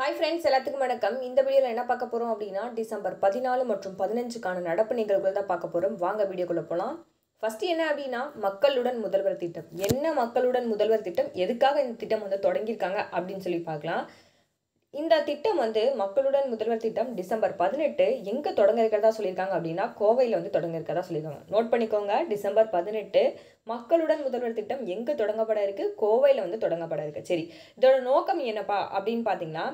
Hi friends எல்லாத்துக்கும் வணக்கம். இந்த வீடியோவில் என்ன பார்க்க போகிறோம் அப்படின்னா டிசம்பர் பதினாலு மற்றும் பதினஞ்சுக்கான நடப்பு நிகழ்வுகள் தான் பார்க்க போகிறோம் வாங்க வீடியோக்குள்ளே போகலாம் ஃபர்ஸ்ட் என்ன அப்படின்னா மக்களுடன் முதல்வர் திட்டம். என்ன மக்களுடன் முதல்வர் திட்டம்? எதுக்காக இந்த திட்டம் வந்து தொடங்கியிருக்காங்க அப்படின்னு சொல்லி பார்க்கலாம். இந்த திட்டம் வந்து மக்களுடன் முதல்வர் திட்டம் டிசம்பர் பதினெட்டு எங்கே தொடங்க இருக்கிறதா சொல்லியிருக்காங்க அப்படின்னா கோவையில் வந்து தொடங்க இருக்கிறதா சொல்லியிருக்காங்க. நோட் பண்ணிக்கோங்க டிசம்பர் பதினெட்டு மக்களுடன் முதல்வர் திட்டம் எங்கே தொடங்கப்பட இருக்கு? கோவையில் வந்து தொடங்கப்பட இருக்குது சரி இதோட நோக்கம் என்னப்பா அப்படின்னு பார்த்தீங்கன்னா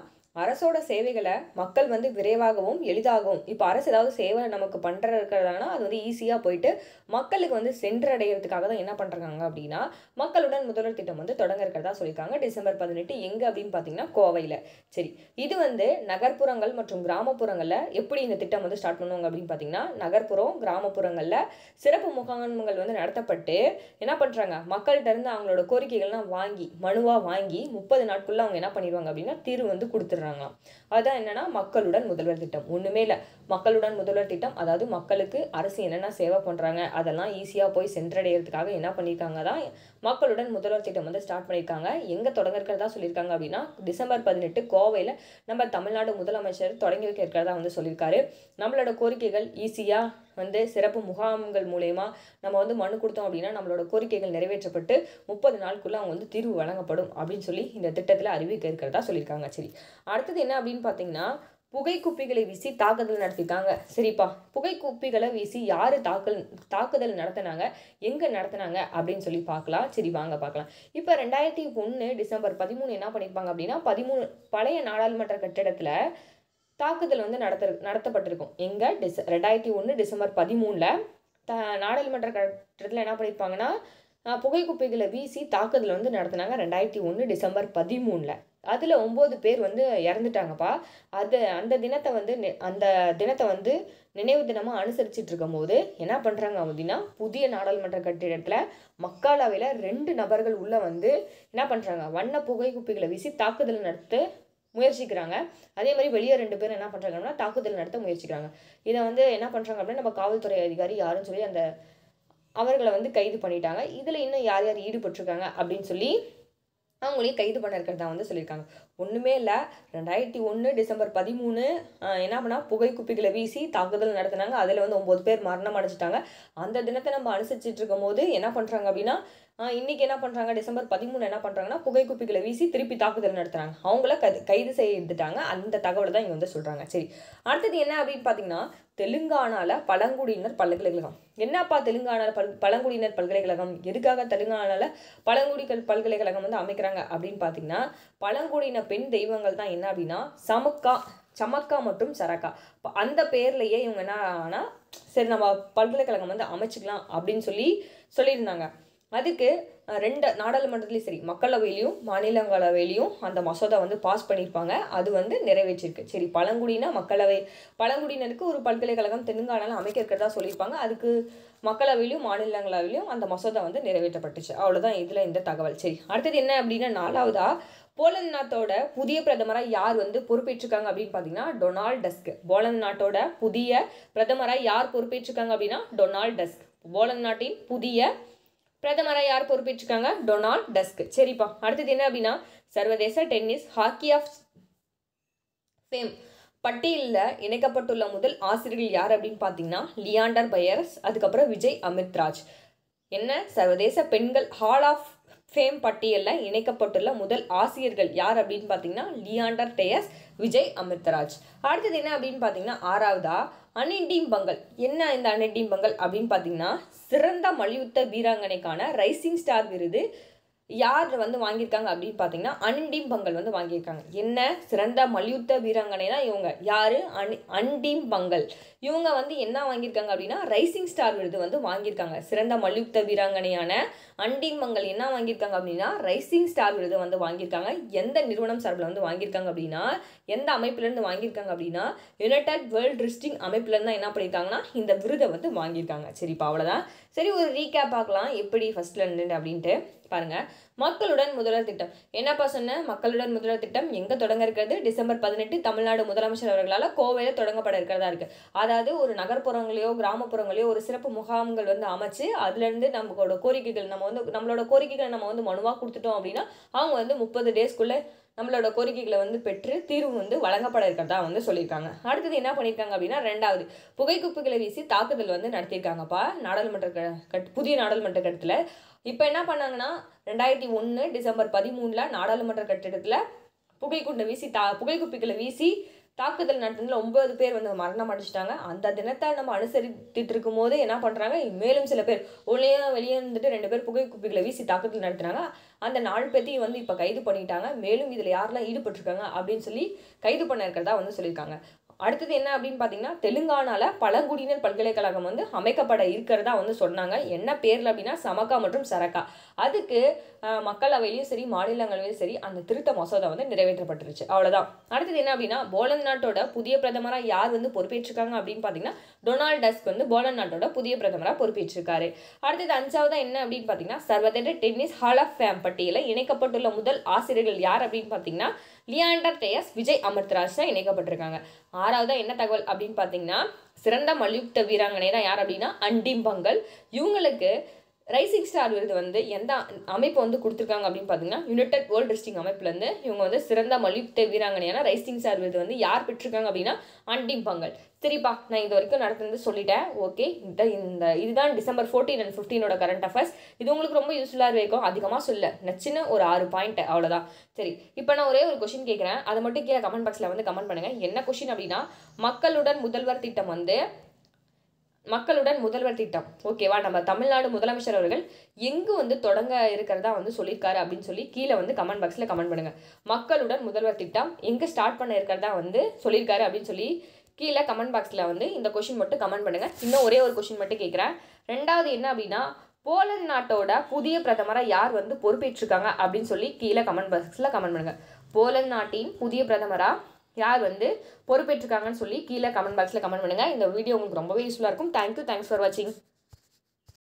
அரசோட சேவைகளை மக்கள் வந்து விரைவாகவும் எளிதாகவும் இப்போ அரசு ஏதாவது சேவை நமக்கு பண்ணுற இருக்கிறதானா அது வந்து ஈஸியாக போயிட்டு மக்களுக்கு வந்து சென்றடைகிறதுக்காக தான் என்ன பண்ணுறாங்க அப்படின்னா மக்களுடன் முதல்வர் திட்டம் வந்து தொடங்க இருக்கிறதா சொல்லியிருக்காங்க. டிசம்பர் பதினெட்டு எங்கே அப்படின்னு பார்த்தீங்கன்னா கோவையில். சரி இது வந்து நகர்ப்புறங்கள் மற்றும் கிராமப்புறங்களில் எப்படி இந்த திட்டம் வந்து ஸ்டார்ட் பண்ணுவாங்க அப்படின்னு பார்த்தீங்கன்னா நகர்ப்புறம் கிராமப்புறங்களில் சிறப்பு முகாம்கள் வந்து நடத்தப்பட்டு என்ன பண்ணுறாங்க மக்கள்கிட்ட இருந்து அவங்களோட கோரிக்கைகள்லாம் வாங்கி மனுவாக வாங்கி முப்பது நாட்குள்ளே அவங்க என்ன பண்ணிடுவாங்க அப்படின்னா தீர்வு வந்து கொடுத்துட்றாங்க. சொல்கிறாங்களாம் அதுதான் என்னென்னா மக்களுடன் முதல்வர் திட்டம். ஒன்றுமே இல்லை. மக்களுடன் முதல்வர் திட்டம் அதாவது மக்களுக்கு அரசு என்னென்ன சேவை பண்ணுறாங்க அதெல்லாம் ஈஸியாக போய் சென்றடைகிறதுக்காக என்ன பண்ணியிருக்காங்க தான் மக்களுடன் முதல்வர் திட்டம் வந்து ஸ்டார்ட் பண்ணியிருக்காங்க எங்கே தொடங்க இருக்கிறதா சொல்லியிருக்காங்க அப்படின்னா டிசம்பர் பதினெட்டு கோவையில் நம்ம தமிழ்நாடு முதலமைச்சர் தொடங்கி வைக்க இருக்கிறதா வந்து சொல்லியிருக்காரு நம்மளோட கோரிக்கைகள் ஈஸியாக வந்து சிறப்பு முகாம்கள் மூலயமா நம்ம வந்து மனு கொடுத்தோம் அப்படின்னா நம்மளோட கோரிக்கைகள் நிறைவேற்றப்பட்டு முப்பது நாளுக்குள்ளே அவங்க வந்து தீர்வு வழங்கப்படும் அப்படின்னு சொல்லி இந்த திட்டத்தில் அறிவிக்க இருக்கிறதா சொல்லியிருக்காங்க. சரி அடுத்தது என்ன அப்படின்னு பார்த்தீங்கன்னா புகை குப்பிகளை வீசி தாக்குதல் நடத்திட்டாங்க. சரிப்பா புகை குப்பிகளை வீசி யார் தாக்கல் தாக்குதல் நடத்தினாங்க எங்கே நடத்தினாங்க அப்படின்னு சொல்லி பார்க்கலாம் சரி வாங்க பார்க்கலாம் இப்போ ரெண்டாயிரத்தி ஒன்று டிசம்பர் பதிமூணு என்ன பண்ணியிருப்பாங்க அப்படின்னா பதிமூணு பழைய நாடாளுமன்ற கட்டிடத்தில் தாக்குதல் வந்து நடத்த நடத்தப்பட்டிருக்கும். எங்கே? டிச ரெண்டாயிரத்தி ஒன்று டிசம்பர் பதிமூணில் த நாடாளுமன்ற கட்டிடத்தில் என்ன பண்ணியிருப்பாங்கன்னா புகை குப்பைகளை வீசி தாக்குதல் வந்து நடத்தினாங்க ரெண்டாயிரத்தி ஒன்று டிசம்பர் பதிமூணில் அதில் ஒம்பது பேர் வந்து இறந்துட்டாங்கப்பா. அது அந்த தினத்தை வந்து அந்த தினத்தை வந்து நினைவு தினமாக அனுசரிச்சிட்டு இருக்கும்போது என்ன பண்ணுறாங்க அப்படின்னா புதிய நாடாளுமன்ற கட்டிடத்தில் மக்களவையில் ரெண்டு நபர்கள் உள்ளே வந்து என்ன பண்ணுறாங்க வண்ண புகை குப்பைகளை வீசி தாக்குதல் நடத்து முயற்சிக்கிறாங்க. அதே மாதிரி வெளியே ரெண்டு பேரும் என்ன பண்ணுறாங்கன்னா தாக்குதல் நடத்த முயற்சிக்கிறாங்க. இதை வந்து என்ன பண்ணுறாங்க அப்படின்னா நம்ம காவல்துறை அதிகாரி யாருன்னு சொல்லி அந்த அவர்களை வந்து கைது பண்ணிட்டாங்க. இதில் இன்னும் யார் யார் ஈடுபட்டிருக்காங்க அப்படின்னு சொல்லி அவங்களையும் கைது பண்ண இருக்கிறதா வந்து சொல்லியிருக்காங்க. ஒன்றுமே இல்லை. ரெண்டாயிரத்தி ஒன்று டிசம்பர் பதிமூணு என்ன பண்ணால் புகை குப்பிகளை வீசி தாக்குதல் நடத்தினாங்க. அதில் வந்து ஒம்பது பேர் மரணம் அடைஞ்சிட்டாங்க. அந்த தினத்தை நம்ம அனுசரிச்சிட்டு இருக்கும் போது என்ன பண்ணுறாங்க அப்படின்னா இன்றைக்கி இன்னைக்கு என்ன பண்ணுறாங்க டிசம்பர் பதிமூணு என்ன பண்ணுறாங்கன்னா புகை குப்பிகளை வீசி திருப்பி தாக்குதல் நடத்துறாங்க. அவங்கள கைது கைது செய்துட்டாங்க அந்த தகவலை தான் இங்கே வந்து சொல்கிறாங்க சரி. அடுத்தது என்ன அப்படின்னு பார்த்தீங்கன்னா தெலுங்கானால பழங்குடியினர் பல்கலைக்கழகம். என்னப்பா தெலுங்கானால பல் பழங்குடியினர் பல்கலைக்கழகம்? எதுக்காக தெலுங்கானால பழங்குடிகள் பல்கலைக்கழகம் வந்து அமைக்கிறாங்க அப்படின்னு பார்த்தீங்கன்னா பழங்குடியின பெண் தெய்வங்கள் தான் என்ன அப்படின்னா சமக்கா சமக்கா மற்றும் சரக்கா. இப்போ அந்த பேர்லயே இவங்க என்ன ஆனா சரி நம்ம பல்கலைக்கழகம் வந்து அமைச்சுக்கலாம் அப்படின்னு சொல்லி சொல்லியிருந்தாங்க. அதுக்கு ரெண்டு நாடாளுமன்றத்துலேயும் சரி மக்களவையிலையும் மாநிலங்களவையிலையும் அந்த மசோதா வந்து பாஸ் பண்ணியிருப்பாங்க அது வந்து நிறைவேற்றிருக்கு. சரி பழங்குடினா மக்களவை பழங்குடியினருக்கு ஒரு பல்கலைக்கழகம் தெலுங்கானாவில் அமைக்க இருக்கிறதா சொல்லியிருப்பாங்க. அதுக்கு மக்களவையிலும் மாநிலங்களவையிலும் அந்த மசோதா வந்து நிறைவேற்றப்பட்டுச்சு. அவ்வளோதான் இதில் இந்த தகவல். சரி அடுத்தது என்ன அப்படின்னா நாலாவதா போலந்து நாட்டோட புதிய பிரதமராக யார் வந்து பொறுப்பேற்றிருக்காங்க அப்படின்னு பார்த்தீங்கன்னா டொனால்ட் டஸ்க். போலந்து நாட்டோட புதிய பிரதமராக யார் பொறுப்பேற்றிருக்காங்க அப்படின்னா டொனால்ட் டஸ்க். போலந்து நாட்டின் புதிய பிரதமராக யார் பொறுப்பேற்றிருக்காங்க? Donald Tusk. சரிப்பா அடுத்தது என்ன அப்படின்னா சர்வதேச டென்னிஸ் ஹாக்கி ஆஃப் ஃபேம். பட்டியலில் இணைக்கப்பட்டுள்ள முதல் ஆசிரியர்கள் யார் அப்படின்னு பார்த்தீங்கன்னா லியாண்டர் பயர்ஸ் அதுக்கப்புறம் விஜய் அமித்ராஜ். என்ன? சர்வதேச பெண்கள் ஹால் ஆஃப் ஃபேம் பட்டியலில் இணைக்கப்பட்டுள்ள முதல் ஆசிரியர்கள் யார் அப்படின்னு பார்த்தீங்கன்னா லியாண்டர் டேயஸ் விஜய் அமிர்தராஜ். அடுத்தது என்ன அப்படின்னு பார்த்தீங்கன்னா ஆறாவதா? அனிண்டீம் பங்கல் என்ன இந்த அனிண்டீம் பங்கல் அப்படின்னு பார்த்தீங்கன்னா சிறந்த மல்யுத்த வீராங்கனைக்கான ரைசிங் ஸ்டார் விருது யார் வந்து வாங்கியிருக்காங்க அப்படின்னு பார்த்தீங்கன்னா அன்டீம் பங்கல் வந்து வாங்கியிருக்காங்க. என்ன? சிறந்த மல்யுத்த வீராங்கனை தான் இவங்க. யார்? அன் அன்டீம் பங்கல் இவங்க வந்து என்ன வாங்கியிருக்காங்க அப்படின்னா ரைசிங் ஸ்டார் விருது வந்து வாங்கியிருக்காங்க. சிறந்த மல்யுத்த வீராங்கனையான அன்டீம் பங்கல் என்ன வாங்கியிருக்காங்க அப்படின்னா ரைசிங் ஸ்டார் விருது வந்து வாங்கியிருக்காங்க. எந்த நிறுவனம் சார்பில் வந்து வாங்கியிருக்காங்க அப்படின்னா எந்த அமைப்புலேருந்து வாங்கியிருக்காங்க அப்படின்னா யுனைடெட் வேர்ல்ட் ரிஸ்டிங் அமைப்புலேருந்து தான் என்ன பண்ணியிருக்காங்கன்னா இந்த விருதை வந்து வாங்கியிருக்காங்க. சரிப்பா அவ்வளோதான் சரி ஒரு ரீகேப் பார்க்கலாம். எப்படி ஃபஸ்ட்டில் இருந்து அப்படின்ட்டு. பாருங்க. மக்களுடன் முதல்வர் திட்டம். என்னப்பா சொன்னேன் மக்களுடன் முதல்வர் திட்டம் எங்கே தொடங்க இருக்கிறது? டிசம்பர் பதினெட்டு தமிழ்நாடு முதலமைச்சர் அவர்களால் கோவையில் தொடங்கப்பட இருக்கிறதா இருக்குது அதாவது ஒரு நகர்ப்புறங்களையோ கிராமப்புறங்களையோ ஒரு சிறப்பு முகாம்கள் வந்து அமைச்சு அதுலேருந்து நம்மளோட கோரிக்கைகள் நம்ம வந்து நம்மளோட கோரிக்கைகளை நம்ம வந்து மனுவாக கொடுத்துட்டோம் அப்படின்னா அவங்க வந்து முப்பது டேஸ்க்குள்ளே நம்மளோட கோரிக்கைகளை வந்து பெற்று தீர்வு வந்து வழங்கப்பட இருக்கிறதா வந்து சொல்லியிருக்காங்க. அடுத்தது என்ன பண்ணியிருக்காங்க அப்படின்னா ரெண்டாவது புகைக்குப்புகளை வீசி தாக்குதல் வந்து நடத்தியிருக்காங்கப்பா. நாடாளுமன்ற க கட் புதிய நாடாளுமன்ற கட்டத்தில். இப்போ என்ன பண்ணாங்கன்னா ரெண்டாயிரத்தி ஒன்று டிசம்பர் பதிமூணில் நாடாளுமன்ற கட்டிடத்தில் புகைக்குண்டை வீசி தா புகைக்குப்பிகளை வீசி தாக்குதல் நடத்தினதில் ஒன்பது பேர் வந்து மரணம் அடைச்சிட்டாங்க அந்த தினத்தை நம்ம அனுசரித்துட்டு இருக்கும் போது என்ன பண்ணுறாங்க மேலும் சில பேர் உள்ளே வெளியே இருந்துட்டு ரெண்டு பேர் புகை குப்பிகளை வீசி தாக்குதல் நடத்துனாங்க. அந்த நாலு பேர்த்தையும் வந்து இப்போ கைது பண்ணிட்டாங்க. மேலும் இதில் யாரெல்லாம் ஈடுபட்டிருக்காங்க அப்படின்னு சொல்லி கைது பண்ண இருக்கிறதா வந்து சொல்லியிருக்காங்க. அடுத்தது என்ன அப்படின்னு பார்த்தீங்கன்னா தெலுங்கானால பழங்குடியினர் பல்கலைக்கழகம் வந்து அமைக்கப்பட இருக்கிறதா வந்து சொன்னாங்க. என்ன பேரில் அப்படின்னா சமக்கா மற்றும் சரக்கா. அதுக்கு மக்களவையிலையும் சரி மாநிலங்களிலையும் சரி அந்த திருத்த மசோதா வந்து நிறைவேற்றப்பட்டுருச்சு. அவ்வளோதான் அடுத்தது என்ன அப்படின்னா போலந்த் நாட்டோட புதிய பிரதமராக யார் வந்து பொறுப்பேற்றிருக்காங்க அப்படின்னு பார்த்தீங்கன்னா டொனால்ட் டஸ்க் வந்து போலந்த் நாட்டோட புதிய பிரதமராக பொறுப்பேற்றிருக்காரு. அடுத்தது அஞ்சாவதாக என்ன அப்படின்னு பார்த்தீங்கன்னா சர்வதேச டென்னிஸ் ஹால் ஆஃப் ஃபேம் பட்டியலில் இணைக்கப்பட்டுள்ள முதல் ஆசிரியர்கள் யார் அப்படின்னு பார்த்தீங்கன்னா லியாண்டர் டேயஸ் விஜய் அமிர்தராஜ் தான் இணைக்கப்பட்டிருக்காங்க. ஆறாவதாக என்ன தகவல் அப்படின்னு பார்த்தீங்கன்னா சிறந்த மல்யுத்த வீராங்கனை தான் யார் அப்படின்னா அண்டிம்பங்கல். இவங்களுக்கு ரைசிங் ஸ்டார் விருது வந்து எந்த அமைப்பு வந்து கொடுத்துருக்காங்க அப்படின்னு பார்த்தீங்கன்னா யுனைடெட் வேர்ல்டு ரெஸ்டிங் அமைப்புலேருந்து இவங்க வந்து சிறந்த மல்யுத்த வீராங்கனையான ரைசிங் ஸ்டார் விருது வந்து யார் பெற்றிருக்காங்க அப்படின்னா அண்டிம் பங்கல் சரிப்பா நான் இது வரைக்கும் நடத்துனது சொல்லிட்டேன். ஓகே இந்த இந்த இதுதான் டிசம்பர் ஃபோர்டீன் அண்ட் ஃபிஃப்டீனோட கரண்ட் அஃபேர்ஸ் இது உங்களுக்கு ரொம்ப யூஸ்ஃபுல்லாக இருக்கும். அதிகமாக சொல்ல நச்சுன்னு ஒரு ஆறு பாயிண்ட் அவ்வளோதான் சரி இப்போ நான் ஒரே ஒரு கொஷின் கேட்குறேன் அதை மட்டும் கீழே கமெண்ட் பாக்ஸில் வந்து கமெண்ட் பண்ணுங்கள் என்ன கொஷின் அப்படின்னா மக்களுடன் முதல்வர் திட்டம் வந்து மக்களுடன் முதல்வர் திட்டம். ஓகேவா நம்ம தமிழ்நாடு முதலமைச்சர் அவர்கள் எங்கு வந்து தொடங்க இருக்கிறதா வந்து சொல்லியிருக்காரு அப்படின்னு சொல்லி கீழே வந்து கமெண்ட் பாக்ஸில் கமெண்ட் பண்ணுங்க. மக்களுடன் முதல்வர் திட்டம் எங்கே ஸ்டார்ட் பண்ண இருக்கிறதா வந்து சொல்லியிருக்காரு அப்படின்னு சொல்லி கீழே கமெண்ட் பாக்ஸில் வந்து இந்த கொஷின் மட்டும் கமெண்ட் பண்ணுங்கள் இன்னும் ஒரே ஒரு கொஷின் மட்டும் கேட்குறேன். ரெண்டாவது என்ன அப்படின்னா போலந்து நாட்டோட புதிய பிரதமராக யார் வந்து பொறுப்பேற்றிருக்காங்க அப்படின்னு சொல்லி கீழே கமெண்ட் பாக்ஸில் கமெண்ட் பண்ணுங்கள் போலந்து நாட்டின் புதிய பிரதமராக யார் வந்து பொறுப்பேற்றிருக்காங்கன்னு சொல்லி கீழே கமெண்ட் பாக்ஸில் கமெண்ட் பண்ணுங்கள் இந்த வீடியோ உங்களுக்கு ரொம்பவே யூஸ்ஃபுல்லாக இருக்கும். தேங்க்யூ தேங்க்ஸ் ஃபார் வாட்சிங்